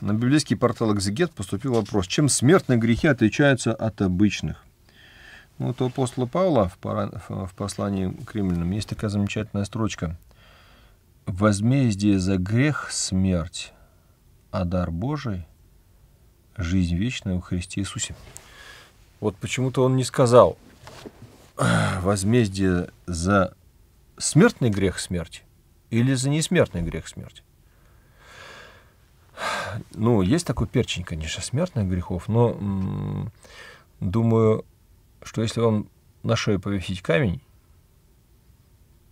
На библейский портал «Экзегет» поступил вопрос, чем смертные грехи отличаются от обычных? Ну, вот у апостола Павла в, послании к римлянам есть такая замечательная строчка. «Возмездие за грех — смерть, а дар Божий — жизнь вечная в Христе Иисусе». Вот почему-то он не сказал возмездие за смертный грех смерть или за несмертный грех смерть. Ну, есть такой перчень, конечно, смертных грехов, но м- думаю, что если вам на шею повесить камень,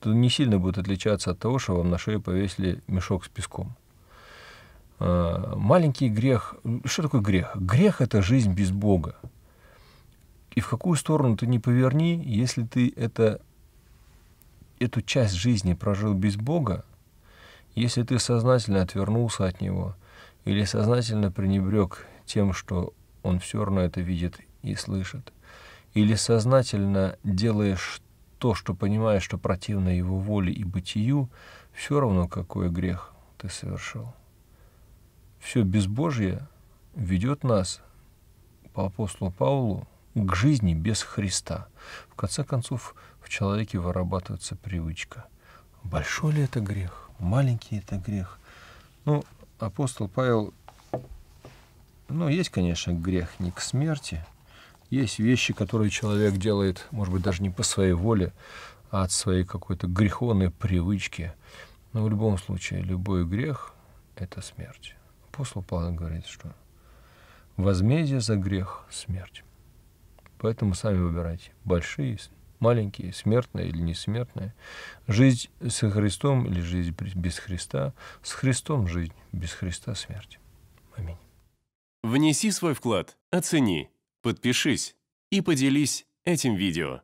то не сильно будет отличаться от того, что вам на шею повесили мешок с песком. А, маленький грех. Что такое грех? Грех — это жизнь без Бога. И в какую сторону ты не поверни, если ты это, эту часть жизни прожил без Бога, если ты сознательно отвернулся от Него, или сознательно пренебрег тем, что Он все равно это видит и слышит, или сознательно делаешь то, что понимаешь, что противно Его воле и бытию, все равно какой грех ты совершил. Все безбожье ведет нас по апостолу Павлу к жизни без Христа. В конце концов, в человеке вырабатывается привычка. Большой ли это грех? Маленький это грех? Ну, апостол Павел, ну, есть, конечно, грех не к смерти. Есть вещи, которые человек делает, может быть, даже не по своей воле, а от своей какой-то греховной привычки. Но в любом случае, любой грех — это смерть. Апостол Павел говорит, что возмездие за грех — смерть. Поэтому сами выбирайте. Большие, маленькие, смертные или несмертные. Жизнь с Христом или жизнь без Христа. С Христом жизнь, без Христа смерть. Аминь. Внеси свой вклад, оцени, подпишись и поделись этим видео.